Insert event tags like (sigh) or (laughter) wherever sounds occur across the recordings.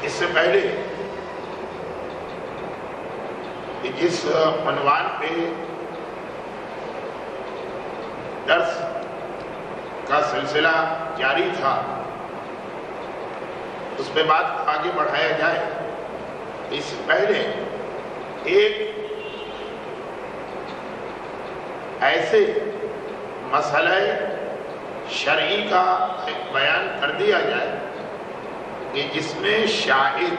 इससे पहले कि जिस unवान पे दर्स का सिलसिला जारी था उस पर बात आगे बढ़ाया जाए इससे पहले एक ऐसे मसले शरई का एक बयान कर दिया जाए कि जिसमें शाहिद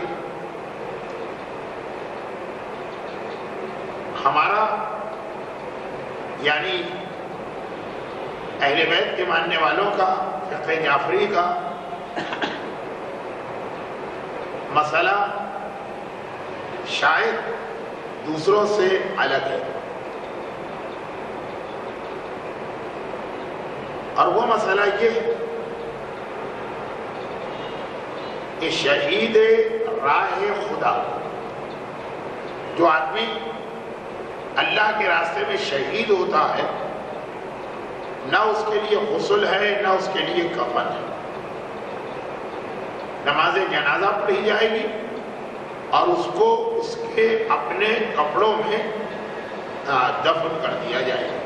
हमारा, यानी अहले बैत के मानने वालों का, फ़िक़्ह जाफरी का मसला शायद दूसरों से अलग है। और वो मसला ये है कि शहीद राह खुदा, जो आदमी अल्लाह के रास्ते में शहीद होता है, न उसके लिए गसल है, न उसके लिए कफन है। नमाज़ जनाजा पढ़ी जाएगी और उसको उसके अपने कपड़ों में दफन कर दिया जाएगा।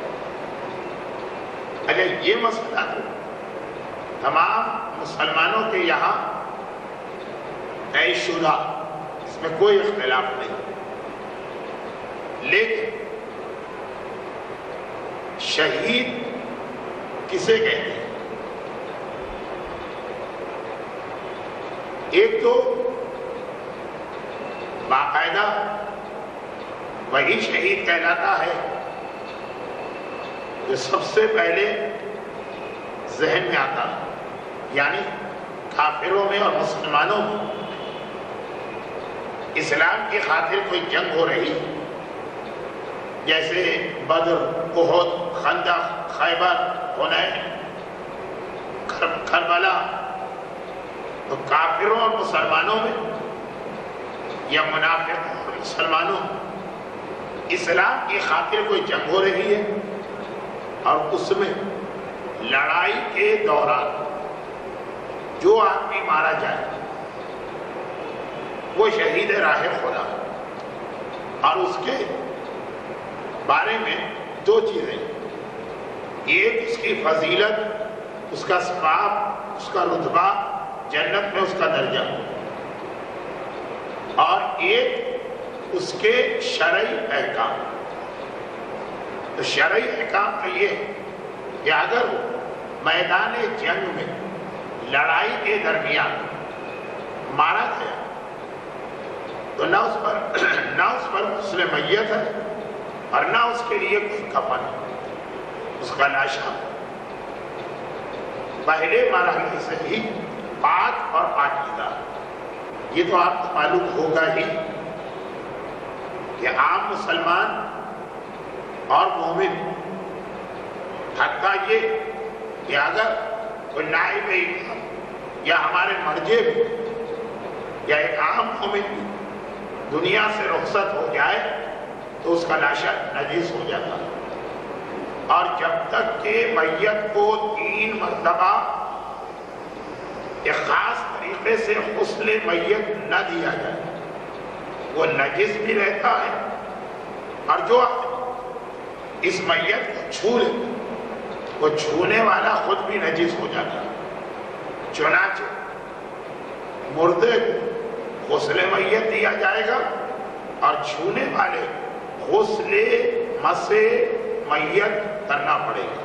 अगर ये मसला तो तमाम मुसलमानों के यहाँ तयशुदा इसमें कोई इख्तलाफ नहीं। लेकिन शहीद किसे कहते हैं? एक तो बाकायदा वही शहीद कहलाता है जो सबसे पहले जहन में आता, यानी काफिरों में और मुसलमानों में, इस्लाम की खातिर कोई जंग हो रही, जैसे बद्र बहुत खंदा खैबर, हुनैन करबला तो काफिरों और मुसलमानों में, या मुनाफिक मुसलमानों इस्लाम की खातिर कोई जंग हो रही है? और उसमें लड़ाई के दौरान जो आदमी मारा जाए, वो शहीद राह खुदा। और उसके बारे में दो चीज़ें। एक, उसकी फजीलत, उसका सवाब, उसका रुतबा, जन्नत में उसका दर्जा। और एक, उसके शरई अहकाम। तो शरई अहकाम तो ये कि अगर मैदान जंग में, लड़ाई के दरमियान। मारा गया तो ना उस पर, (clears throat) ना उस पर उसने मैयत है और ना उसके लिए कोई कफन उसका लाशा पहले मरहले से ही पाक और पाकिदा ये तो आपको मालूम होगा ही कि आम मुसलमान और मोमिन। हत्या ये कि अगर कोई नाइब या हमारे मर्जे में, या एक आम मोमिन दुनिया से रुखसत हो जाए तो उसका लाशा नजीस हो जाता। है और जब तक के मैयत को तीन मरतबा एक खास तरीके से हुस्न मैयत न दिया जाए, वो नजिस भी रहता है। और जो इस मैयत को छू ले वो छूने वाला खुद भी नजीस हो जाता चुनाच मुर्दे को गौसले मैयत दिया जाएगा और छूने वाले गौसले मसे मैयत करना पड़ेगा।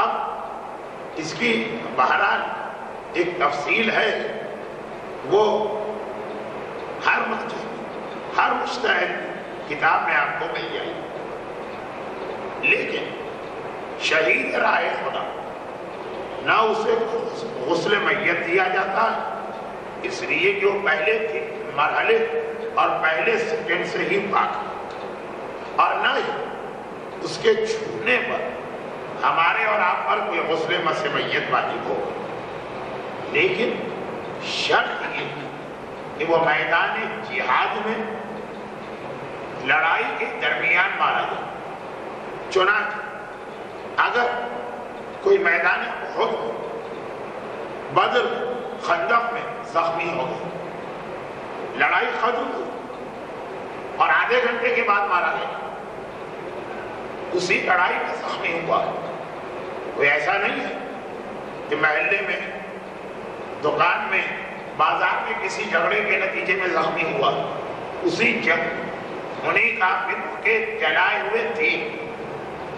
अब इसकी बहरहाल एक तफसील है, वो हर हर मुश्तैद किताब में आपको मिल जाएगी। लेकिन शहीद राय खुदा। ना उसे गौसल मैयत दिया जाता, इसलिए कि वो पहले के मरहले और पहले सेकेंड से ही पाक। और न ही उसके छूने पर हमारे और आप पर कोई गौसल मसे मैयत वाजिब हो। लेकिन शर्त ये कि वो मैदान जिहाद में लड़ाई के दरमियान मारा जाए। चुनाच अगर कोई मैदान बहुत बदर खंदक में जख्मी हो गए लड़ाई खत्म हुई। और आधे घंटे के बाद मारा गया। उसी लड़ाई में जख्मी हुआ। कोई ऐसा नहीं है कि महल्ले में, दुकान में, बाज़ार में किसी झगड़े के नतीजे में जख्मी हुआ। उसी जंग उन्हीं काफिर के जलाए हुए थे।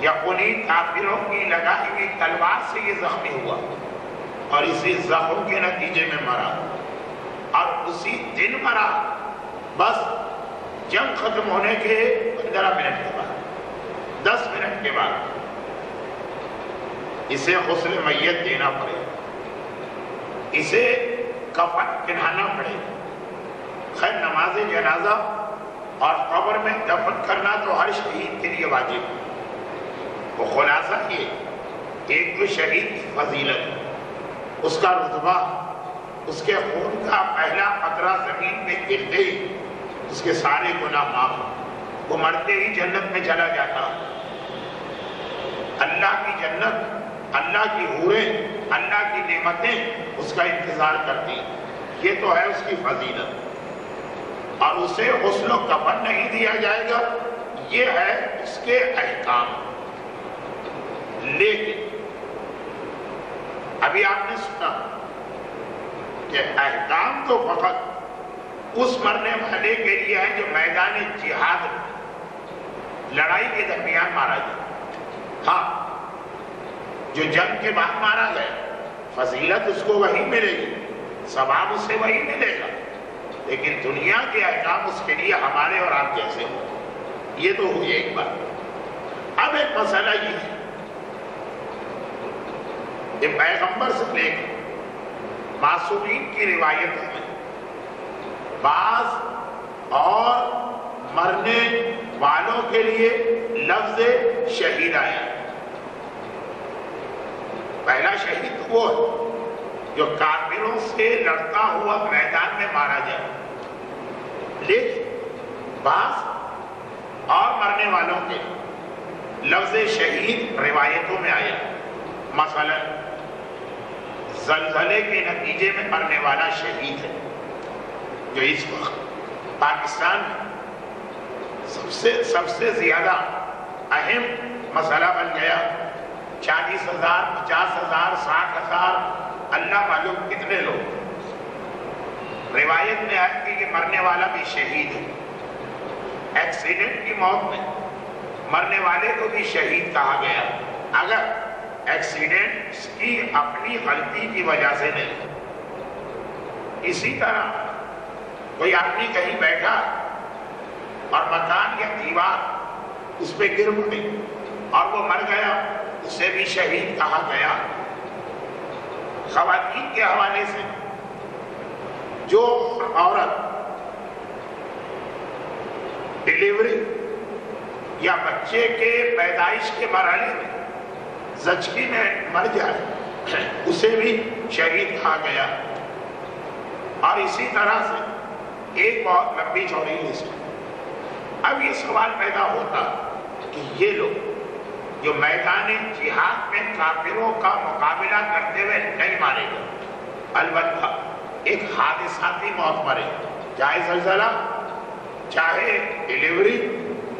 या उन्हीं काफिरों की लगाई हुई तलवार से ये जख्मी हुआ। और इसी जख्म के नतीजे में मरा। और उसी दिन मरा। बस जंग खत्म होने के पंद्रह मिनट के बाद, दस मिनट के बाद इसे हुसन मैयत देना पड़ेगा इसे कफन पिन्हाना पड़ेगा खैर नमाज़ जनाजा और कब्र में दफन करना तो हर शहीद के लिए वाजिब। है वो खुलासा ये एक तो शहीद की फजीलत। उसका रुतबा, उसके खून का पहला कतरा ज़मीन में गिरते ही उसके सारे गुनाह माफ़ वो मरते ही जन्नत में चला जाता। अल्लाह की जन्नत, अल्लाह की हूरें, अल्लाह की नेमतें उसका इंतज़ार करती। ये तो है उसकी फजीलत। और उसे हुस्न कफन नहीं दिया जाएगा। ये है उसके अहकाम। लेकिन अभी आपने सुना कि अहकाम तो फकत उस मरने वाले के लिए है जो मैदान जिहाद लड़ाई के दरमियान मारा जाए हाँ जो जंग के बाद मारा गया, फजीलत उसको वही मिलेगी, सवाब उससे वही मिलेगा। लेकिन दुनिया के अहकाम उसके लिए हमारे और आप जैसे हो। ये तो हुई एक बात। अब एक मसला ये है ये पैगंबर से लेकर मासूमीन की रिवायतों में बाज और मरने वालों के लिए लफ्ज शहीद आया पहला शहीद वो है जो काफिरों से लड़ता हुआ मैदान में मारा जाए लेकिन बास और मरने वालों के लफ्ज शहीद रिवायतों में आया मसलन जलजले के नतीजे में मरने वाला शहीद है, जो इस वक्त पाकिस्तान में सबसे सबसे ज़्यादा अहम मसला बन गया। चालीस हज़ार, पचास हज़ार, साठ हज़ार, अल्लाह मालूम कितने लोग। रिवायत में है कि मरने वाला भी शहीद है। एक्सीडेंट की मौत में मरने वाले को भी शहीद कहा गया। अगर एक्सीडेंट की अपनी गलती की वजह से नहीं। इसी तरह कोई आदमी कहीं बैठा और मकान या दीवार उस पर गिर पड़ी और वो मर गया, उसे भी शहीद कहा गया। खातन के हवाले से जो औरत डिलीवरी या बच्चे के पैदाइश के मरहले में जचकी में मर जाए उसे भी शहीद कहा गया। और इसी तरह से एक बहुत लंबी चौड़ी लिस्ट। अब ये सवाल पैदा होता कि ये लोग जो मैदान जिहाद में काफिरों का मुकाबला करते हुए नहीं मारे गए अलबत् एक हादसाती मौत मरे। चाहे जलजला चाहे डिलीवरी,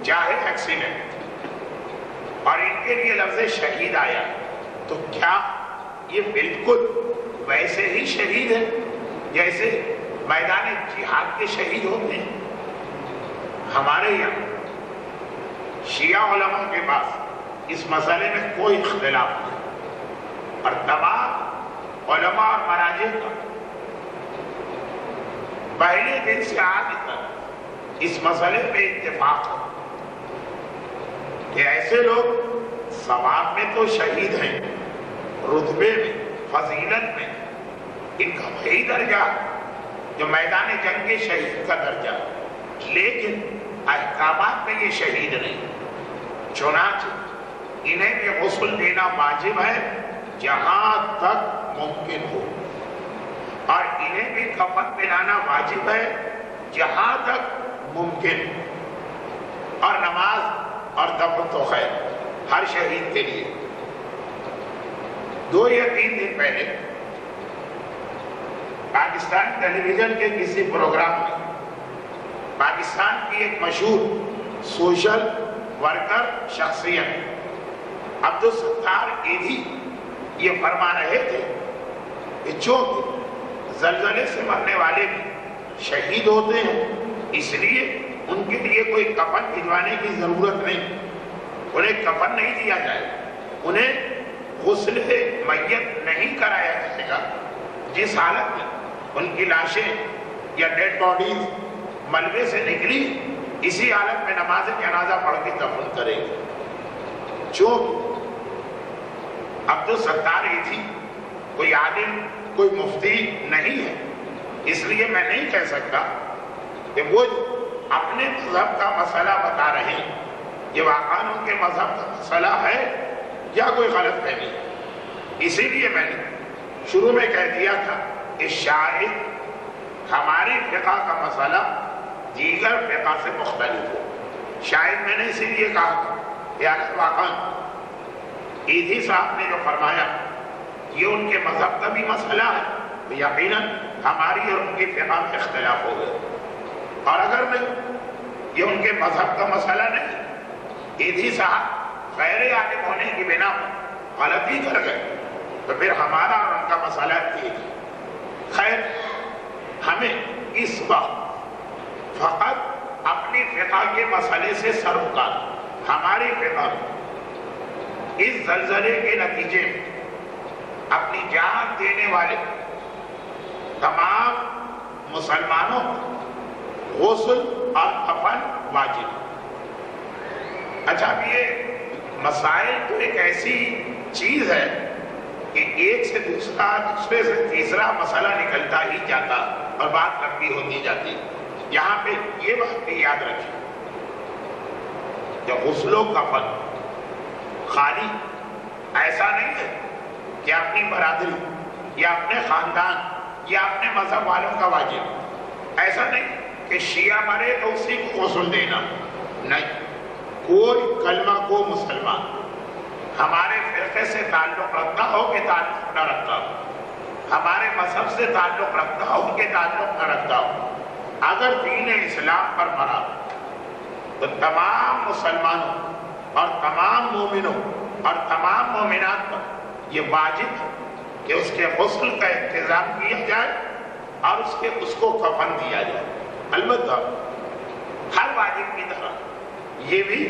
चाहे एक्सीडेंट। के लिए लफ्ज शहीद आया। तो क्या ये बिल्कुल वैसे ही शहीद है, जैसे मैदान जिहाद के शहीद होते हैं? हमारे यहाँ शिया उलमा के पास इस मसले में कोई इख्तलाफ नहीं। और तमाम और मराजे का पहले दिन से आज तक इस मसले पे इत्तेफाक हो। कि ऐसे लोग सवाब में तो शहीद हैं, रुतबे में, फजीलत में। इनका वही दर्जा, जो मैदान जंग के शहीद का दर्जा। लेकिन अहकाम में ये शहीद नहीं। चुनाच इन्हें भी गसल देना वाजिब है, जहाँ तक मुमकिन हो। और इन्हें भी कफन पिलाना वाजिब है, जहाँ तक मुमकिन। और नमाज़ और दफन तो है हर शहीद के लिए। दो या तीन दिन पहले पाकिस्तान टेलीविज़न के किसी प्रोग्राम में पाकिस्तान की एक मशहूर सोशल वर्कर शख्सियत अब्दुल सत्तार एधी ये फरमा रहे थे कि जो जलजले से मरने वाले भी शहीद होते हैं, इसलिए उनके लिए कोई कफन भिजवाने की ज़रूरत नहीं। उन्हें कफन नहीं दिया जाए। उन्हें गुस्ल मैयत नहीं कराया जाएगा। जिस हालत में उनकी लाशें या डेड बॉडीज मलबे से निकली, इसी हालत में नमाज़ जनाजा पढ़ के दफन करेंगे। जो अब्दुल सत्तार ही थी, कोई आदिम, कोई मुफ्ती नहीं है। इसलिए मैं नहीं कह सकता कि वो अपने मज़हब का मसला बता रहे हैं। ये वाकान उनके मज़हब का मसला है, या कोई गलत फहमी? इसीलिए मैंने शुरू में कह दिया था कि शायद हमारे फिका का मसला दीगर फिका से मुख्तलिफ़ हो। शायद मैंने इसीलिए कहा था अगर वाकन ईदी साहब ने जो फरमाया ये उनके मज़हब का भी मसला है तो यकीन हमारी और उनकी फिका में इख्तलाफ हो गए और अगर नहीं ये उनके मज़हब का मसला नहीं ईदी साहब गैर आलिम होने की बिना गलती कर गए तो फिर हमारा और उनका मसला ठीक है। खैर, हमें इस वक्त फकत अपनी फिका के मसले से सरोकार हमारी फिका इस जलजले के नतीजे में अपनी जान देने वाले तमाम मुसलमानों गौसल और कफन वाजिब अच्छा अब ये मसाइल तो एक ऐसी चीज़ है कि एक से दूसरा, दूसरे से तीसरा मसला निकलता ही जाता और बात लंबी होती जाती। यहाँ पे ये बात भी याद रखिए। जब गसलो कफन, खाली, ऐसा नहीं है कि अपनी बरादरी, या अपने खानदान, या अपने मज़हब वालों का वाजिब। ऐसा नहीं। कि शिया मरे तो उसी को गसल देना। नहीं, कोई कलमा को मुसलमान। हमारे फिरके से ताल्लुक रखता हो कि ताल्लुक न रखता हो। हमारे मज़हब से ताल्लुक रखता हो कि ताल्लुक न रखता हो। अगर दीन इस्लाम पर मरा तो तमाम मुसलमानों और तमाम मोमिनों और तमाम मोमिनात पर यह वाजिब है कि उसके गसल का इंतज़ाम किया जाए और उसके, उसको कफन दिया जाए। अलबत् हर वाजिब की तरह। ये भी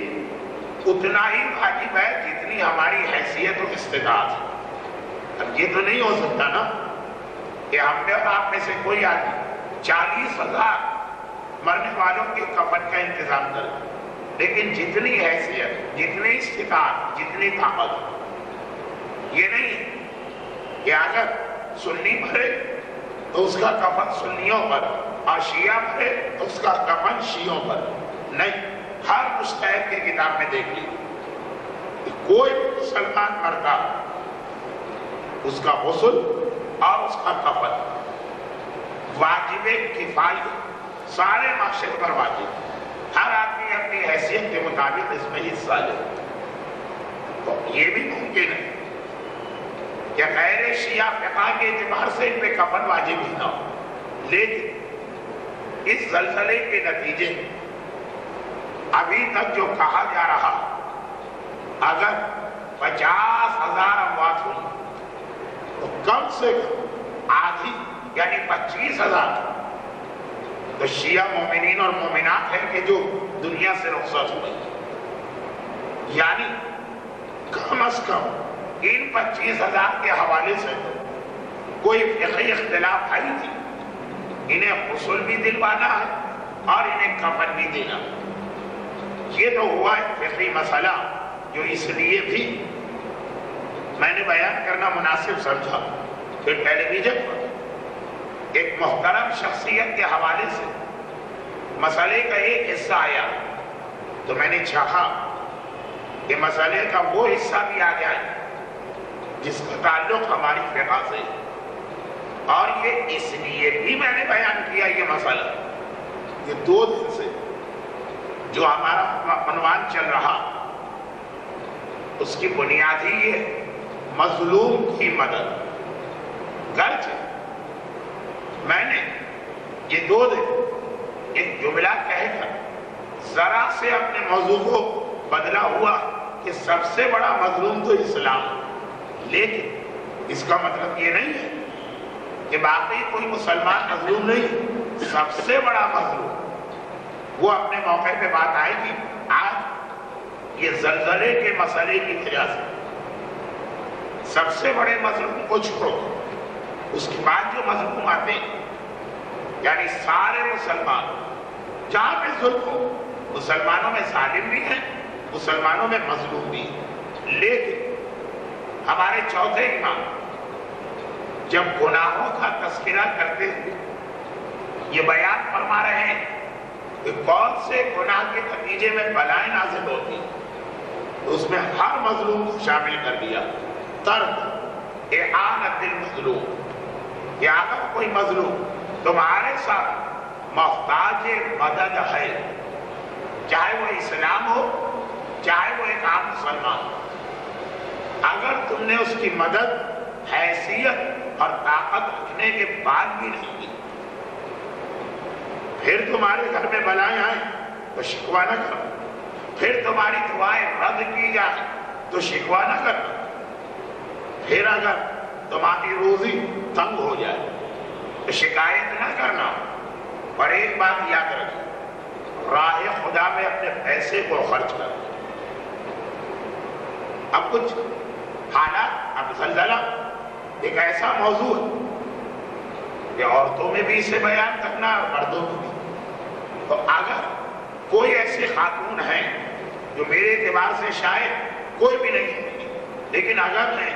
उतना ही वाजिब है जितनी हमारी हैसियत और इस्तेदाद है। अब ये तो नहीं हो सकता ना कि हमने और आप में से कोई आदमी चालीस हज़ार मरने वालों के कफन का इंतज़ाम कर लेकिन जितनी हैसियत, जितनी इस्तेदाद, जितनी ताकत, ये नहीं कि अगर सुन्नी भरे तो उसका कफन सुन्नियों पर और शिया भरे तो उसका कफन शियों पर। नहीं, हर मुस्तैद की किताब में देख ली। कोई मुसलमान मरता, उसका गसल और उसका कफन। वाजिब किफाई सारे माशरे पर वाजिब। हर आदमी अपनी हैसियत के मुताबिक इसमें हिस्सा ले। तो ये भी मुमकिन है कि गैर शिया फिका के एतबार से इनमें कफन वाजिब ही ना हो। लेकिन इस जलजले के नतीजे अभी तक जो कहा जा रहा, अगर पचास हज़ार अमवात हुई तो कम से कम आधी, यानी पच्चीस हज़ार। तो शिया मोमिनीन और मोमिनात है कि जो दुनिया से रुखसत हुए यानी कम अज कम इन पच्चीस हज़ार के हवाले से कोई फिकी इख्तलाफ है थी इन्हें गसल भी दिलवाना है और इन्हें कफन भी देना ये तो हुआ है फिकी मसला, जो इसलिए भी मैंने बयान करना मुनासिब समझा। फिर टेलीविज़न पर एक मोहतरम शख्सियत के हवाले से मसले का एक हिस्सा आया तो मैंने चाहा कि मसले का वो हिस्सा भी आ जाए, जिसका ताल्लुक हमारी फिका से और ये इसलिए भी मैंने बयान किया ये मसला। ये दो दिन से जो हमारा अनुमान चल रहा उसकी बुनियाद ही ये मजलूम की मदद। गर्ज मैंने ये दो दिन एक जुमला कहकर जरा से अपने मौजू को बदला हुआ कि सबसे बड़ा मजलूम तो इस्लाम लेकिन इसका मतलब ये नहीं है कि बाकी कोई मुसलमान मजलूम नहीं। सबसे बड़ा मजलूम, वो अपने मौके पे बात आएगी आज ये जलजले के मसले की वजह से सबसे बड़े मजलूम को छोड़ो। उसके बाद जो मजलूम आते यानी सारे मुसलमान जहाँ पे जुल्म हो मुसलमानों में सालिम भी है, मुसलमानों में मजलूम भी है। लेकिन हमारे चौथे इमाम जब गुनाहों का तस्करा करते हुए ये बयान फरमा रहे हैं कि कौन से गुनाह के नतीजे में बलाएँ नाजिल होती तो उसमें हर मजलूम को शामिल कर दिया। तर्क एहानतिल मजलूम। या अगर कोई मजलूम तुम्हारे साथ मोहताज मदद है, चाहे वो इस्लाम हो, चाहे वो एक आम मुसलमान अगर तुमने उसकी मदद, हैसियत और ताकत रखने के बाद भी नहीं फिर तुम्हारे घर में बलाएँ आए तो शिकवा न करो। फिर तुम्हारी दुआएँ रद्द की जाए तो शिकवा न करो। फिर अगर तुम्हारी रोजी तंग हो जाए तो शिकायत न करना। पर एक बात याद रखो, राह खुदा में अपने पैसे को खर्च कर। अब कुछ हालात, अब जलजला। एक ऐसा मौजू है कि औरतों में भी इसे बयान करना और मर्दों में भी। तो अगर कोई ऐसे खातून हैं जो मेरे एतबार से शायद कोई भी नहीं होगी लेकिन अगर है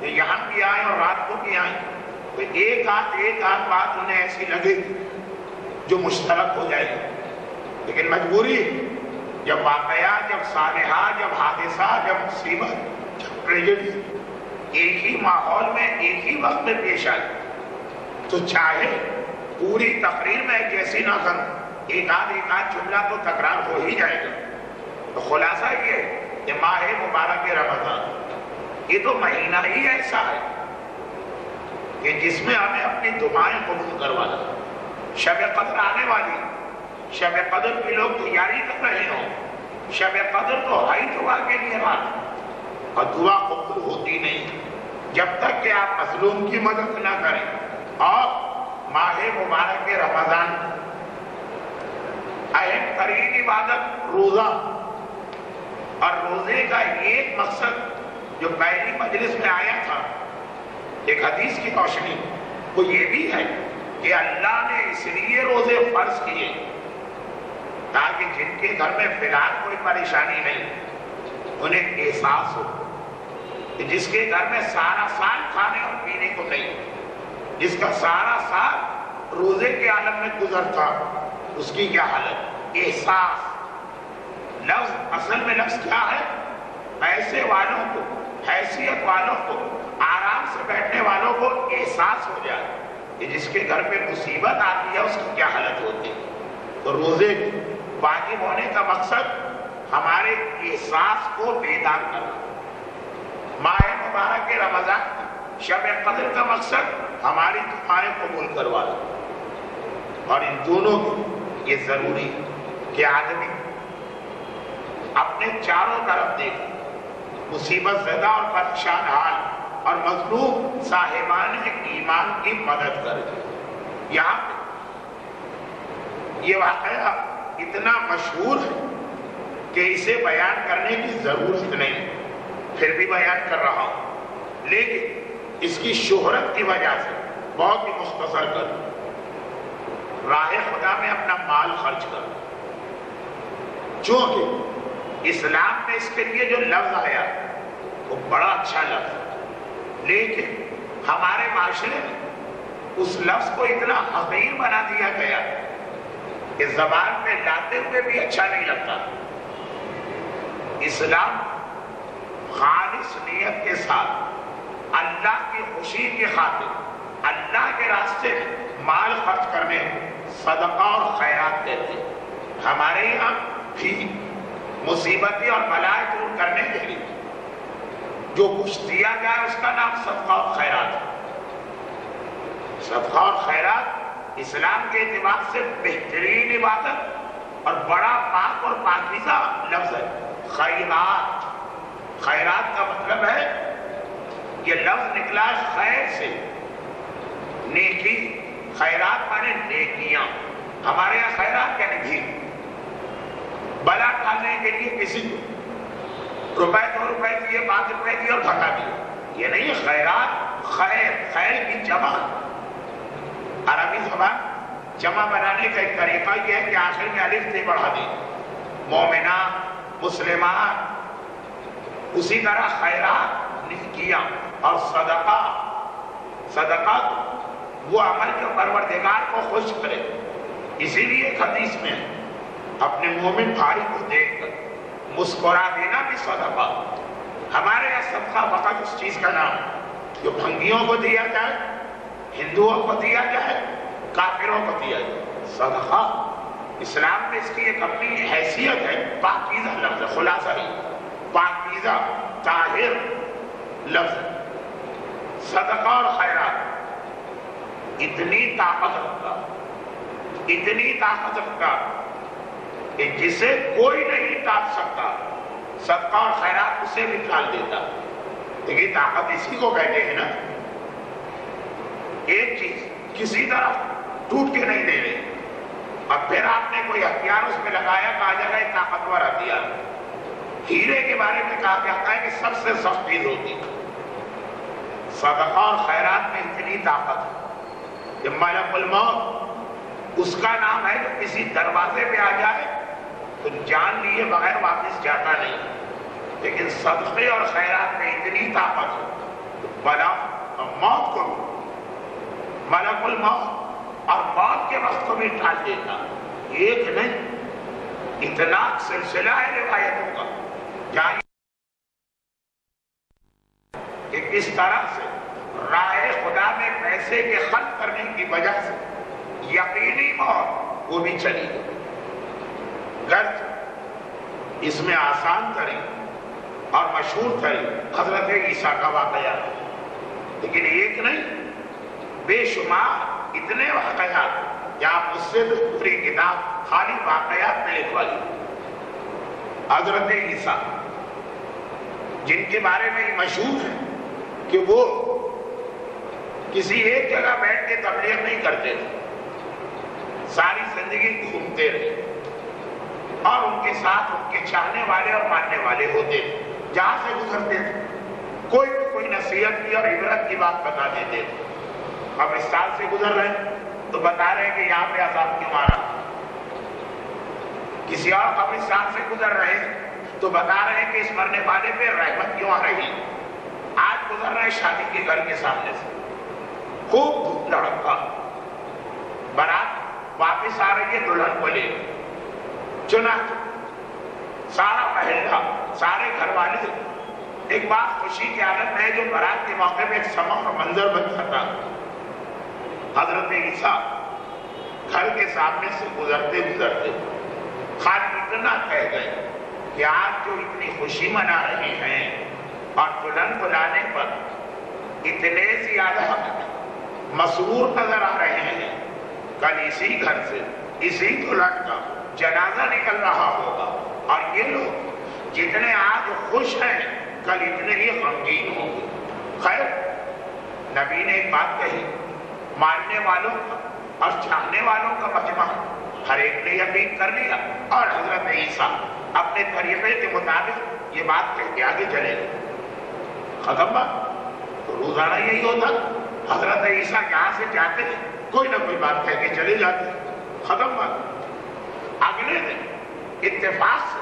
तो यहाँ भी आए और रात को भी आए तो एक आध एक आध बात उन्हें ऐसी लगेगी जो मुश्तरक हो जाएगी। लेकिन मजबूरी जब वाकया, जब सालेहा, जब हादसा, जब मुसीबत, जब ट्रेजेडी एक ही माहौल में, एक ही वक्त में पेश आए। तो चाहे पूरी तकरीर में जैसी ना कर एक आध एक आध जुमला तो तकरार हो ही जाएगा। तो खुलासा ये कि माह मुबारक रमज़ान, ये तो महीना ही ऐसा है कि जिसमें हमें अपनी दुआएँ कबूल करवाना शब कदर आने वाली, शब कदर की लोग तैयारी कर रहे हो, शब कदर तो हाई दुआ के लिए बात, और दुआ कबूल होती नहीं। जब तक कि आप मजलूम की मदद ना करें और माह मुबारक के रमज़ान। अहम तरीन इबादत, रोजा। और रोज़े का एक मकसद, जो पहली मजलिस में आया था, एक हदीस की रोशनी, वो ये भी है कि अल्लाह ने इसलिए रोज़े फ़र्ज़ किए, ताकि जिनके घर में फ़िलहाल कोई परेशानी नहीं, उन्हें एहसास हो। जिसके घर में सारा साल खाने और पीने को नहीं, जिसका सारा साल रोज़े के आलम में गुजरता, उसकी क्या हालत? एहसास लफ्ज असल में लफ्ज क्या है? पैसे वालों को, हैसियत वालों को, आराम से बैठने वालों को एहसास हो जाए कि जिसके घर पे मुसीबत आती है, उसकी क्या हालत होती है? तो रोज़े वाजिब होने का मकसद हमारे एहसास को बेदार करना। माह मुबारक के रमज़ान शब कदर का मकसद, हमारी दुआएँ कबूल करवाना और इन दोनों की ये ज़रूरी है कि आदमी अपने चारों तरफ़ देखे। मुसीबत ज़्यादा और परेशान हाल और मजलूम साहिबान ईमान की मदद कर। दे यहाँ ये वाकया इतना मशहूर है कि इसे बयान करने की ज़रूरत नहीं फिर भी बयान कर रहा हूँ। लेकिन इसकी शोहरत की वजह से बहुत ही मुख्तसर कर राह खुदा, में अपना माल खर्च कर क्योंकि इस्लाम में इसके लिए जो लफ्ज आया, वो बड़ा अच्छा लफ्ज लेकिन हमारे माशरे में उस लफ्ज को इतना हकीर बना दिया गया कि जबान में लाते हुए भी अच्छा नहीं लगता। इस्लाम खालिश नियत के साथ, अल्लाह की खुशी की खातिर, अल्लाह के रास्ते माल खर्च करने सदका और खैरात देते हमारे यहाँ भी मुसीबतें और बलाएँ दूर करने के लिए जो कुछ दिया जाए उसका नाम सदका और खैरात है। सदका और खैरात इस्लाम के एतबार से बेहतरीन इबादत और बड़ा पाक और पाकिजा लफ्ज है। खैरात। खैरात का मतलब है, ये लफ्ज निकला खैर से। नेकी, खैरात माने नेकियाँ। हमारे यहाँ खैरात यानी भी बला टालने के लिए किसी को रुपए, दो रुपए दिए, पाँच रुपए दिए और भगा दिए ये नहीं, खैरात, खैर खैर की जमा। अरबी जबान जमा बनाने का एक तरीका यह है कि आखिर में अलिफ से बढ़ा दी मोमिना मुसलमान उसी तरह खैरात निकिया और सदका सदका वो अमल के परवरदिगार को खुश करे। इसीलिए हदीस में अपने मोमिन भाई को देखकर मुस्कुरा देना भी सदका। हमारे यहाँ सबका वक़्त उस चीज़ का नाम, जो भंगियों को दिया जाए, हिंदुओं को दिया जाए, काफिरों को दिया जाए। सदका, इस्लाम में इसकी एक अपनी हैसियत है लफ्ज खुलासा ही। पाकिजा ताहिर लफ्ज, सदका और खैरात। इतनी ताकत रखता इतनी ताकत रखता कि जिसे कोई नहीं टाल सकता, सदका और खैरात उसे भी टाल देता। लेकिन ताकत इसी को कहते हैं ना। एक चीज़ किसी तरह टूट के नहीं दे रहे। अब फिर आपने कोई हथियार उसमें लगाया, कहा जाएगा ताकतवर हथियार हीरे के बारे में कहा जाता है कि सबसे चीज़ होती सदका और खैरात में इतनी ताकत है। मलकुल मौत, उसका नाम है जो किसी दरवाजे पे आ जाए तो जान लिए बगैर वापस जाता नहीं। लेकिन सदक़े और खैरात में इतनी ताकत हो है बला मौत को मलकुल मौत और मौत के वक्त को भी टाल देता एक नहीं, इतना सिलसिला है रिवायतों का। कि किस तरह से राय खुदा में पैसे के खर्च करने की वजह से यकीनी मौत वो भी चली गर्ज इसमें आसान तरी और मशहूर तरी हज़रत ईसा का वाकया लेकिन एक नहीं, बेशुमार इतने वाकयात या आप मुझसे तो पूरी किताब खाली वाकयात में लिखवाई हज़रत ईसा जिनके बारे में मशहूर है कि वो किसी एक जगह बैठ के तबलीग नहीं करते थे। सारी ज़िंदगी घूमते रहे। और उनके साथ उनके चाहने वाले और मानने वाले होते थे। जहाँ से गुजरते थे। कोई भी कोई नसीहत की और इबरत की बात बता देते थे। अब इस साल से गुजर रहे तो बता रहे कि यहाँ पे आज़ाद क्यों मारा किसी और कब्रिस्तान से गुजर रहे तो बता रहे हैं कि इस मरने वाले पे रहमत क्यों आ रही आज गुजर रहे शादी के घर के सामने से। खूब धूप लड़का। बारात वापिस आ रही है दुल्हन को ले। चुना। सारा महल्ला सारे घर वाले एक बात खुशी की आदत है, जो बारात के मौके पे एक समग्र मंजर बन जाता हज़रत ईसा घर के सामने से गुजरते गुजरते खाली इतना कह गए। कि आज जो इतनी खुशी मना रहे हैं और दुल्हन बुलाने पर इतने ज़्यादा मसरूर नज़र आ रहे हैं। कल इसी घर से, इसी दुल्हन का जनाजा निकल रहा होगा। और ये लोग जितने आज खुश हैं, कल इतने ही गमगीन होंगे। खैर, नबी ने एक बात कही, मानने वालों का और चाहने वालों का मजमा हर एक ने यकीन कर लिया और हज़रत ईसा अपने तरीके के मुताबिक ये बात कह के आगे चले। खत्म बात। तो रोज़ाना यही होता। हज़रत ईसा यहाँ से जाते हैं, कोई ना कोई बात कह के चले जाते खत्म बात। अगले दिन इतफाक से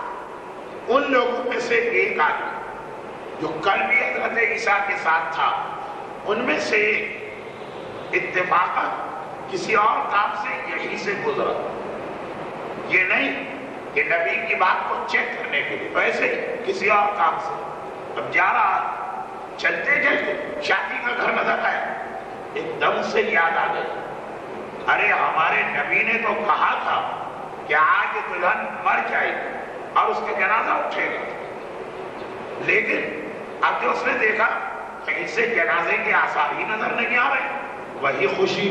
उन लोगों में से एक आदमी जो कल भी हज़रत ईसा के साथ था, उनमें से इतफाक किसी और काम से यहीं से गुजरा। ये नहीं कि नबी की बात को चेक करने के लिए। वैसे किसी और काम से। अब जा रहा चलते चलते शादी का घर नज़र आया एकदम से याद आ गई। अरे, हमारे नबी ने तो कहा था कि आज दुल्हन मर जाएगी और उसका जनाजा उठेगा। लेकिन अब जो उसने देखा कहीं से जनाजे के आसार ही नज़र नहीं आ रहे। वही खुशी,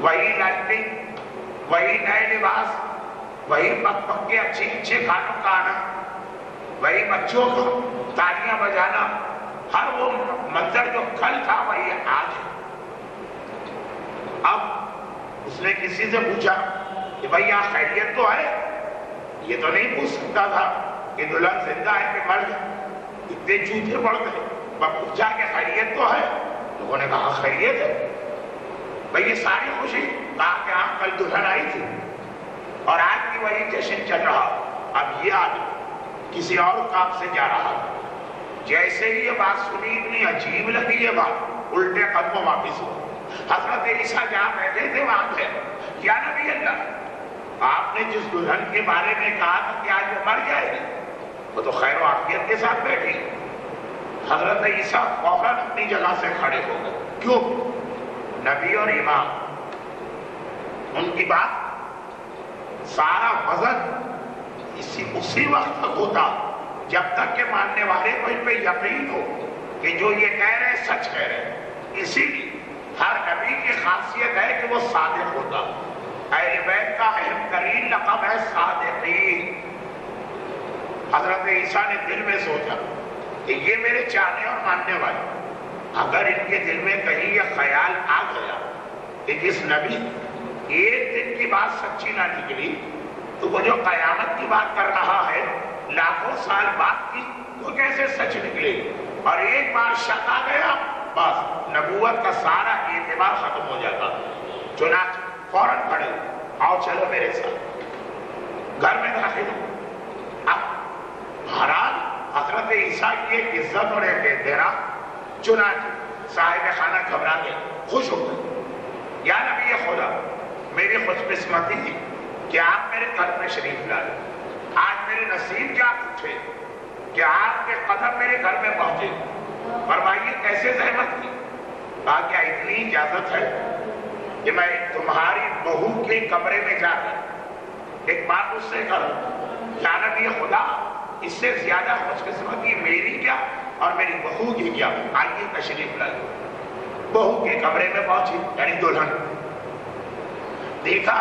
वही लाइटिंग वही नए लिबास वही पक पक के अच्छे अच्छे खानों का आना वही बच्चों को तालियाँ बजाना। हर वो मंजर जो कल था, वही आज है। अब उसने किसी से पूछा कि भाई, यहाँ खैरियत तो है? ये तो नहीं पूछ सकता था कि दुल्हन ज़िंदा है कि मर गए इतने जूते पड़ गए। पूछा कि खैरियत तो है? लोगों ने कहा, खैरियत है। भाई, ये सारी खुशी कहा कि हाँ कल दुल्हन आई थी। और आज भी वही जश्न चल रहा अब ये आदमी किसी और काम से जा रहा जैसे ही ये बात सुनी, इतनी अजीब लगी ये बात। उल्टे कदमों वापिस हो हज़रत ईसा जहाँ बैठे थे, वहाँ पे। क्या नबी अल्लाह, आपने जिस दुल्हन के बारे में कहा था कि आज वो मर जाएगी, वो तो खैर आफियत के साथ बैठी। हज़रत ईसा फ़ौरन अपनी जगह से खड़े हो गए। क्यों? नबी और इमाम। उनकी बात सारा वज़न इसी, उसी वक्त तक होता। जब तक के मानने वाले को इन पे यकीन हो कि जो ये कह रहे हैं, सच कह रहे हैं। इसीलिए हर नबी की खासियत है कि वो सादिक होता। बैत का अहम तरीन लकब है सादिकीन। हज़रत ईसा ने दिल में सोचा कि ये मेरे चाहने और मानने वाले, अगर इनके दिल में कहीं यह ख्याल आ गया कि जिस नबी एक दिन की बात सच्ची ना निकली तो वो जो कयामत की बात कर रहा है, लाखों साल बाद की, वो कैसे सच निकलेगी और एक बार शक आ गया, बस नबूवत का सारा एतबार खत्म हो जाता। चुनाच फ़ौरन खड़े आओ चलो मेरे साथ। घर में दाखिल अब महाराज, हज़रत ईसा की एक इज़्ज़त और एक देना, चुनाच साहिब खाना घबरा गए, खुश हो गए। या नबी खुदा मेरी खुशकिस्मती कि आप मेरे घर में शरीफ लाए आज मेरे नसीब क्या उठे, कि आपके कदम मेरे घर में पहुँचे। फरमाइए, कैसे जहमत की? क्या इतनी इजाज़त है कि मैं तुम्हारी बहू के कमरे में जाकर एक बात उससे करूँ। क्या नबी खुदा, इससे ज़्यादा खुशकिस्मती मेरी क्या और मेरी बहू की क्या? आइए तशरीफ़ लाई बहू के कमरे में पहुँची, यानी दुल्हन। देखा,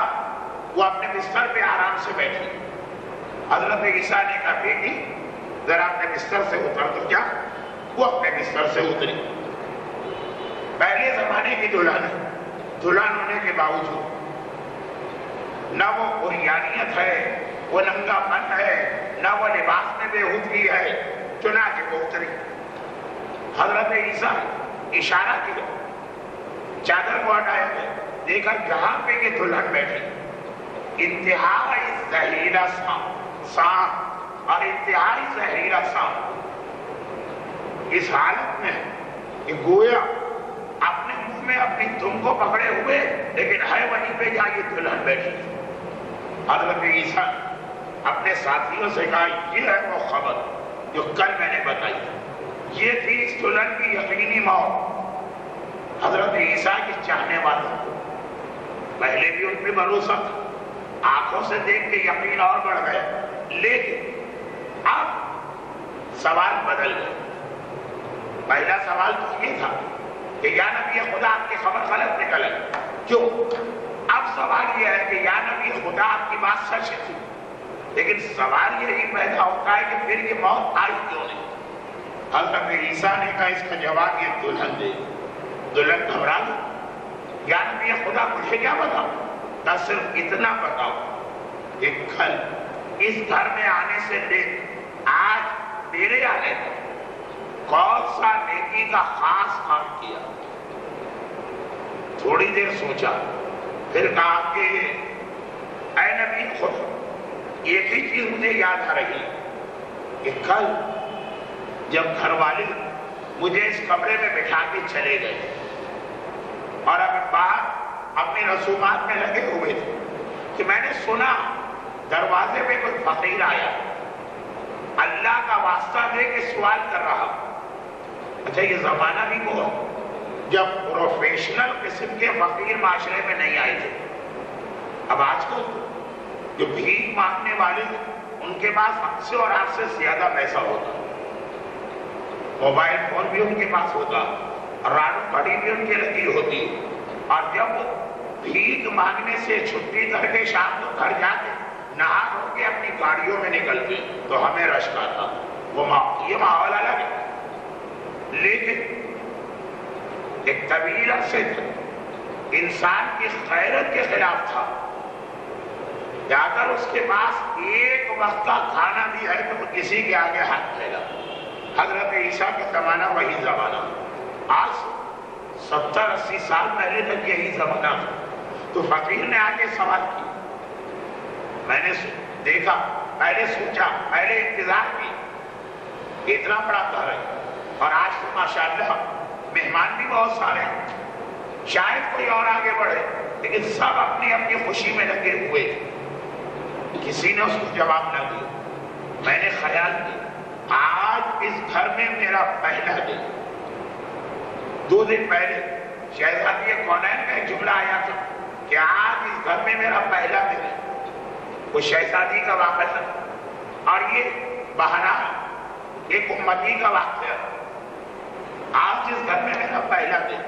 वो अपने बिस्तर पे आराम से बैठी। हज़रत ईसा ने कहा, बेटी, जरा अपने बिस्तर से उतर तो क्या? वो अपने बिस्तर से उतरी। पहले जमाने की दुल्हन दुल्हन होने के बावजूद न वो कुरियानियत है, वो नंगापन है, न वो लिबास में बेहूदगी है चुना के वो उतरी। हज़रत ईसा इशारा किया, चादर को हटाया गया। देखा जहाँ पे ये दुल्हन बैठी। इंतहाई जहीरा सांप और इंतहाई जहरीला सांप। इस हालत में ये गोया अपने मुँह में अपनी तुम को पकड़े हुए, लेकिन है वहीं पे जहाँ ये दुल्हन बैठी। हज़रत ईसा अपने साथियों से कहा, ये है वो खबर जो कल मैंने बताई। ये थी इस दुल्हन की यकीनी मौत। हज़रत ईसा के चाहने वालों को पहले भी उन पर भरोसा था। आँखों से देख के यकीन और बढ़ गए। लेकिन अब सवाल बदल गए। पहला सवाल तो ये था कि या नबी खुदा आपकी खबर गलत निकल? क्यों? अब सवाल यह है कि या नबी खुदा आपकी बात सच थी लेकिन सवाल यही पैदा होता है कि फिर ये मौत आई क्यों नहीं? हज़रत ईसा ने कहा, इसका जवाब ये दुल्हन दे। दुल्हन घबरा गई। या नबी खुदा मुझे क्या बताओ ना सिर्फ़ इतना बताओ कि कल इस घर में आने से ले आज मेरे आने तक कौन सा नेकी का खास काम किया? थोड़ी देर सोचा, फिर कहा कि, ऐ नबी, खुद, एक ही चीज़ मुझे याद आ रही कि कल जब घर वाले मुझे इस कमरे में बिठा के चले गए और अब बाहर अपनी रसूमात में लगे हुए थे कि मैंने सुना, दरवाजे पे कोई फकीर आया। अल्लाह का वास्ता दे के सवाल कर रहा अच्छा ये जमाना भी वो जब प्रोफेशनल किस्म के फकीर माशरे में नहीं आए थे। अब आजकल जो भीख मांगने वाले थे उनके पास हमसे और आपसे ज़्यादा पैसा होता। मोबाइल फ़ोन भी उनके पास होता। राडू कड़ी भी उनकी लगी होती। और जब भीख मांगने से छुट्टी करके शाम को घर जाते नहा के अपनी गाड़ियों में निकलते तो हमें रश का था। वो मा, ये माहौल अलग है। लेकिन एक तवील से इंसान की खैरत के खिलाफ था। जाकर उसके पास एक वक्त का खाना भी है तो किसी के आगे हाथ फैला हज़रत ईसा का जमाना वही जमाना आज सत्तर अस्सी साल पहले तक यही जमाना था। तो फकीर ने आके सवाल किया। मैंने देखा पहले सोचा पहले इंतज़ार की इतना बड़ा घर है। और आज तो माशाल्लाह मेहमान भी बहुत सारे हैं। शायद कोई और आगे बढ़े, लेकिन सब अपनी अपनी खुशी में लगे हुए किसी ने उसको जवाब ना दिया। मैंने ख्याल किया, आज इस घर में मेरा पहला दिन दो दिन पहले शहजादी कौनैन का जुमला आया था कि आज इस घर में मेरा पहला दिन है। वो शहजादी का वाकत है और ये बहरा, एक उम्मती का वाक्य आज जिस घर में मेरा पहला दिन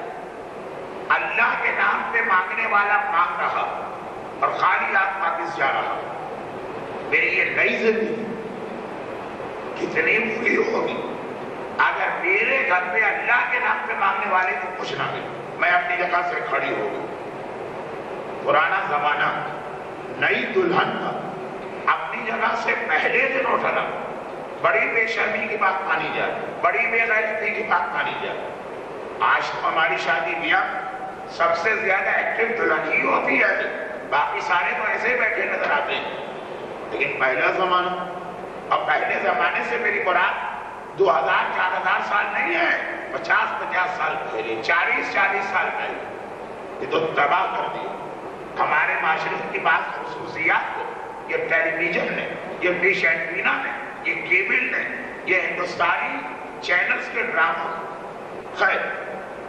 अल्लाह के नाम पे मांगने वाला मांग रहा और खाली आत्मा किस जा रहा। मेरी ये नई ज़िंदगी कितनी बुरी होगी। घर पे अल्लाह के नाम पे मांगने वाले को कुछ ना मिले मैं अपनी जगह से खड़ी हो गई। पुराना जमाना, नई दुल्हन का। अपनी जगह से पहले दिन उठना बड़ी बेशर्मी की बात मानी जाए, बड़ी बेगैरती की बात मानी जाए। आज तो हमारी शादी ब्याह सबसे ज़्यादा एक्टिव दुल्हन ही होती है। बाकी सारे तो ऐसे ही बैठे नज़र आते हैं। लेकिन पहला जमाना और पहले जमाने से मेरी बुरात दो हज़ार चार हज़ार साल नहीं है, पचास पचास साल पहले, चालीस चालीस साल पहले। ये तो तबाह कर दिया। हमारे माशरे की बात खसूसियात को, ये टेलीविज़न ने ये डिश एंटीना ने ये केबल ने ये हिंदुस्तानी चैनल्स के ड्रामा खैर,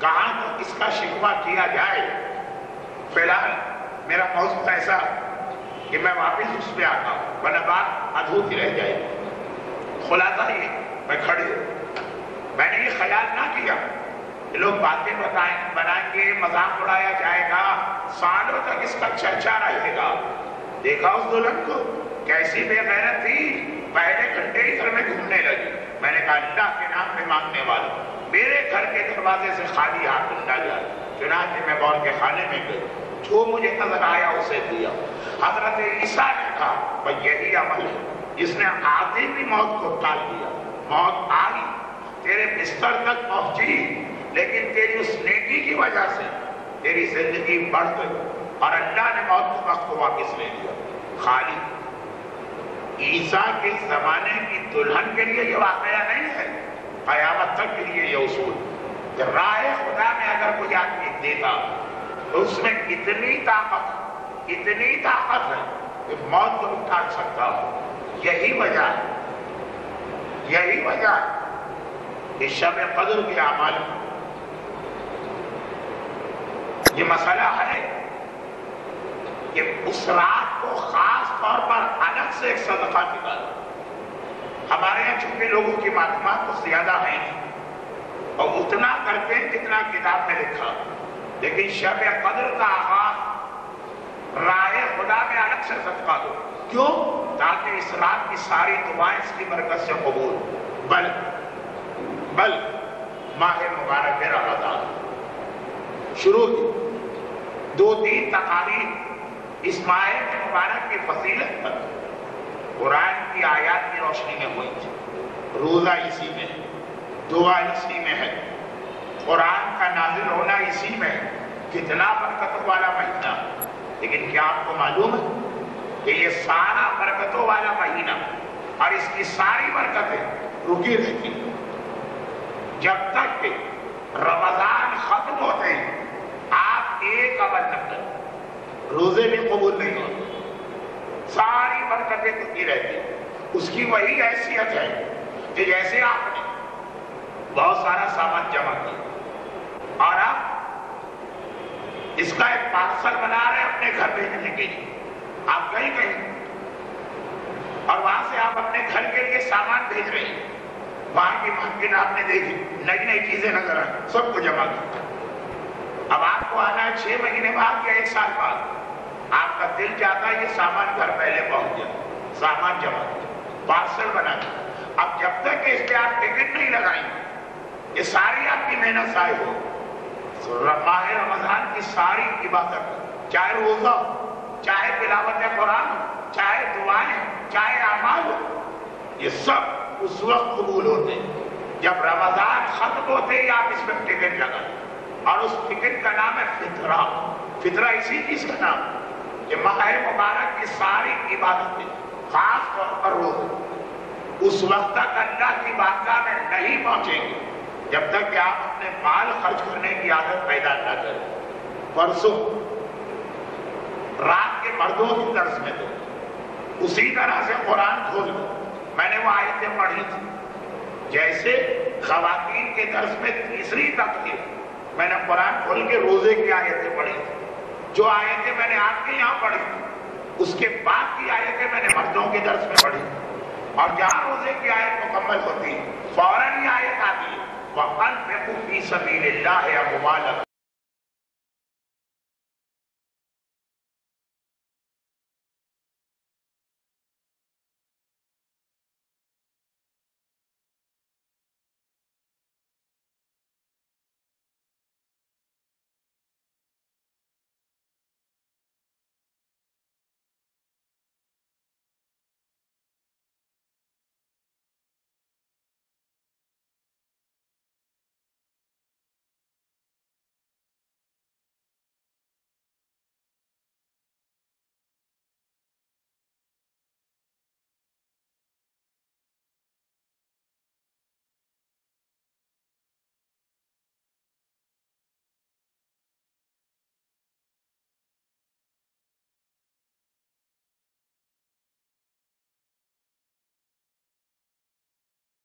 कहा तो इसका शिकवा किया जाए? फ़िलहाल मेरा मौसम ऐसा कि मैं वापस उस पर आता हूँ, वरना बात अधूरी रह जाएगी। खुलासा ये मैं खड़ी मैंने ये ख्याल ना किया। लोग बातें बताए, बनाएँगे, मज़ाक उड़ाया जाएगा, सालों तक इसका चर्चा रहेगा। देखा उस दुल्हन को? कैसी बेगैरत थी। पहले घंटे ही घर में घूमने लगी। मैंने कहा, अल्लाह के नाम पे मांगने वाला। मेरे घर के दरवाजे से खाली हाथ ढूंढा जाए चुनाचे मैं बौल के खाने में गई। जो मुझे नज़र आया उसे दिया। हज़रत ईसा ने कहा यही अमल है। जिसने आधे भी मौत को टाल दिया। मौत आई तेरे बिस्तर तक पहुँची। लेकिन तेरी उस नेकी की वजह से तेरी ज़िंदगी बढ़ गई और अल्लाह ने मौत वक्त को वापस ले लिया। खाली, ईसा के जमाने की दुल्हन के लिए यह वाकया नहीं है। कयामत तक के लिए यह उसूल। राय खुदा में अगर कोई आदमी देता तो उसमें इतनी ताकत इतनी ताकत है कि मौत को काट सकता। हो यही वजह है यही वजह है कि शब कदर के अमल ये मसला है कि उस रात को खास तौर पर अलग से एक सदका निकालो हमारे यहाँ चूँकि लोगों की मालूम तो ज़्यादा है और उतना करते हैं जितना किताब में लिखा। लेकिन शब कदर का आगाज़ राय खुदा में अलग से सदका दो। क्यों? ताकि इस रात की सारी दुआएँ इसकी बरकत से कबूल। बल बल, माह मुबारक रमज़ान। शुरू दो तीन तकारीर इस माह मुबारक की फसीलत पर। कुरान की आयात की रोशनी में हुई। थी रोजा इसी में दुआ इसी में है। कुरान का नाजिल होना इसी में है। कितना बरकत वाला महीना। लेकिन क्या आपको मालूम है कि ये सारा बरकतों वाला महीना। और इसकी सारी बरकतें रुकी रहती जब तक कि रमज़ान खत्म होते हैं, आप एक अमल करें। रोज़े भी कबूल नहीं होते। सारी बरकतें रुकी रहती उसकी वही हैसियत है कि जैसे आपने बहुत सारा सामान जमा किया। और आप इसका एक पार्सल बना रहे हैं अपने घर भेजने के लिए। आप कहीं कहीं और वहाँ से आप अपने घर के लिए सामान भेज रहे हैं। वहाँ की मार्केट आपने देखी नई नई चीज़ें नज़र आई सबको जमा कर अब आपको आना है छह महीने बाद या एक साल बाद। आपका दिल चाहता है ये सामान घर पहले पहुँच जाए। सामान जमा पार्सल बना अब जब तक इस पे आप टिकट नहीं लगाएँगे, ये सारी आपकी मेहनत साई हो तो रमज़ान की सारी इबादत चाहे रोजा चाहे तिलावत कुरान चाहे दुआएँ चाहे अमाल ये सब उस वक्त कबूल होते जब रमज़ान खत्म होते ही आप इसमें टिकट लगा और उस टिकट का नाम है फितरा। फितरा इसी चीज़ का नाम कि माह मुबारक की सारी इबादतें खास तौर पर वो उस वक्त तक अल्लाह की बादशाह में नहीं पहुँचेंगे, जब तक कि आप अपने माल खर्च करने की आदत पैदा न करें। परसों, रात के मर्दों की दर्ज में तो उसी तरह से कुरान खोल मैंने वो आयतें पढ़ी थी। जैसे खातन के दर्ज में तीसरी तक थी। मैंने कुरान खोल के रोज़े की आयतें पढ़ी थी। जो आयतें मैंने आपके यहाँ पढ़ी थी, उसके बाद की आयतें मैंने मर्दों के दर्ज में पढ़ी और जहाँ रोज़े की आयत मुकम्मल होती, फ़ौरन ही आयत आती वह अन सभी